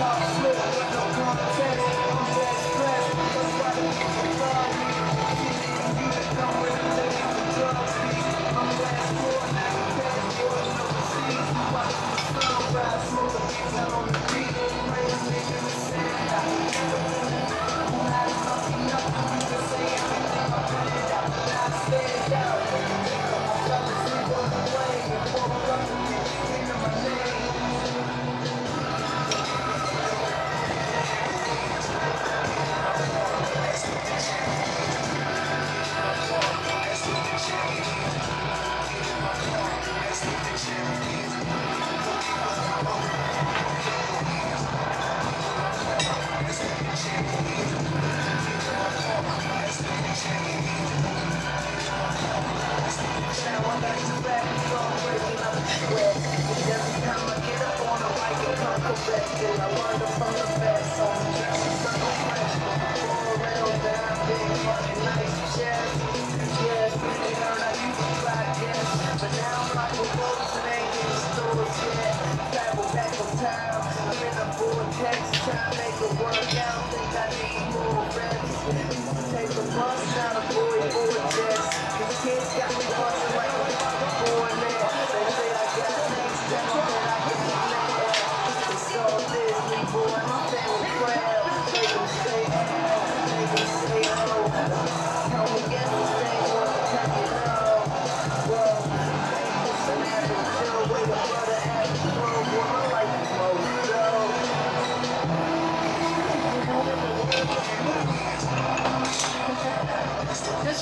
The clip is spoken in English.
stop slip.